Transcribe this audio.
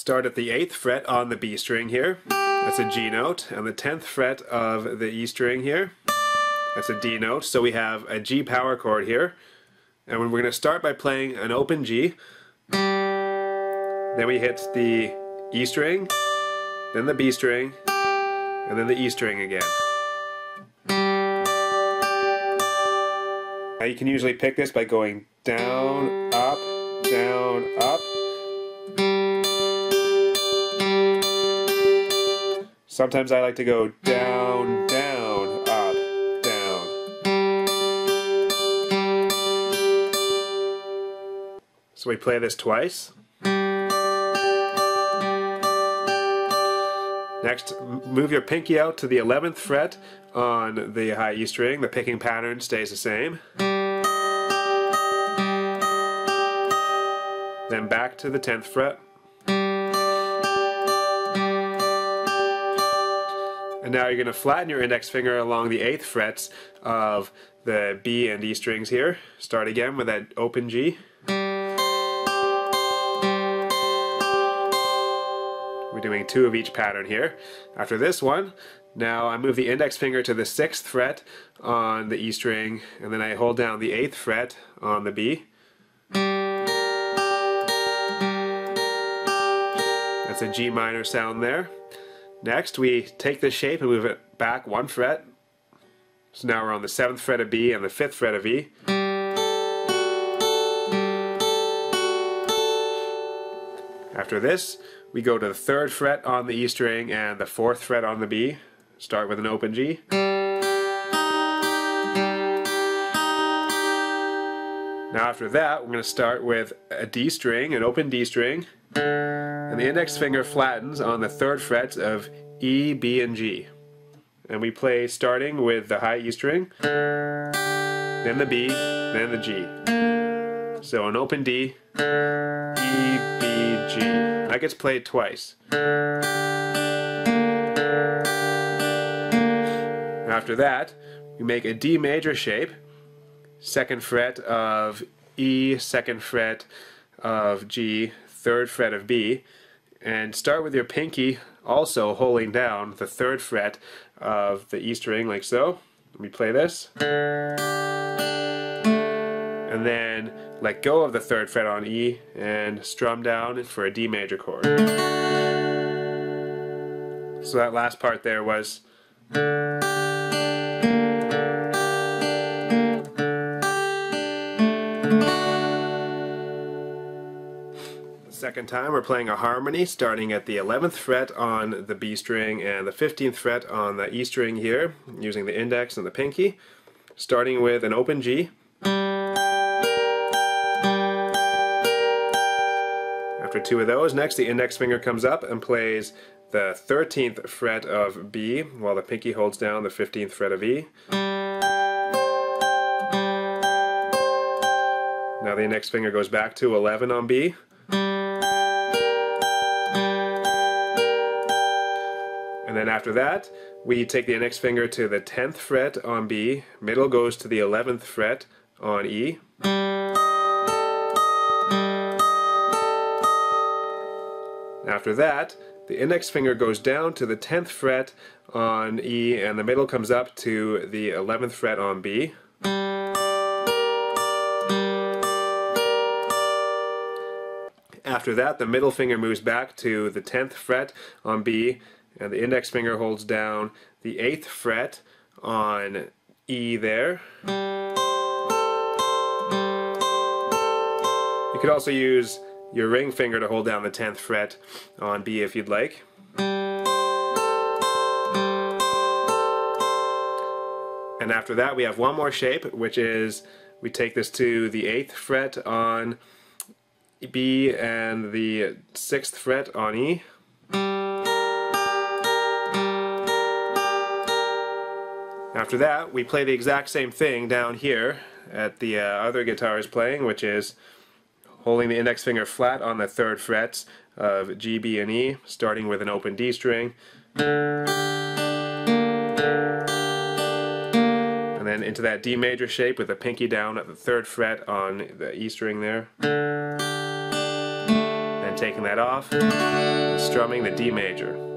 Start at the 8th fret on the B string here. That's a G note. And the 10th fret of the E string here. That's a D note. So we have a G power chord here. And we're going to start by playing an open G. Then we hit the E string, then the B string, and then the E string again. Now you can usually pick this by going down, up, down, up. Sometimes I like to go down, down, up, down. So we play this twice. Next, move your pinky out to the 11th fret on the high E string. The picking pattern stays the same. Then back to the 10th fret. And now you're going to flatten your index finger along the 8th frets of the B and E strings here. Start again with that open G. We're doing two of each pattern here. After this one, now I move the index finger to the 6th fret on the E string, and then I hold down the 8th fret on the B. That's a G minor sound there. Next, we take this shape and move it back one fret. So now we're on the 7th fret of B and the 5th fret of E. After this, we go to the 3rd fret on the E string and the 4th fret on the B. Start with an open G. Now after that, we're going to start with a D string, an open D string, and the index finger flattens on the 3rd fret of E, B, and G. And we play starting with the high E string, then the B, then the G. So an open D, E, B, G. That gets played twice. After that, we make a D major shape, second fret of E, second fret of G, third fret of B, and start with your pinky also holding down the third fret of the E string like so. Let me play this. And then let go of the third fret on E and strum down for a D major chord. So that last part there was second time we're playing a harmony starting at the 11th fret on the B string and the 15th fret on the E string here using the index and the pinky starting with an open G. After two of those next the index finger comes up and plays the 13th fret of B while the pinky holds down the 15th fret of E. Now the index finger goes back to 11 on B And then after that, we take the index finger to the 10th fret on B, middle goes to the 11th fret on E. After that, the index finger goes down to the 10th fret on E and the middle comes up to the 11th fret on B. After that, the middle finger moves back to the 10th fret on B and the index finger holds down the 8th fret on E there. You could also use your ring finger to hold down the 10th fret on B if you'd like. And after that we have one more shape which is we take this to the 8th fret on B and the 6th fret on E. After that, we play the exact same thing down here at the uh, other guitar is playing, which is holding the index finger flat on the third frets of G, B, and E, starting with an open D string. And then into that D major shape with the pinky down at the third fret on the E string there. Then taking that off, strumming the D major.